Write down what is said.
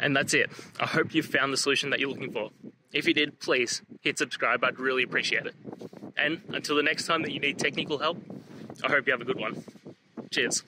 And that's it. I hope you found the solution that you're looking for. If you did, please hit subscribe. I'd really appreciate it. And until the next time that you need technical help, I hope you have a good one. Cheers.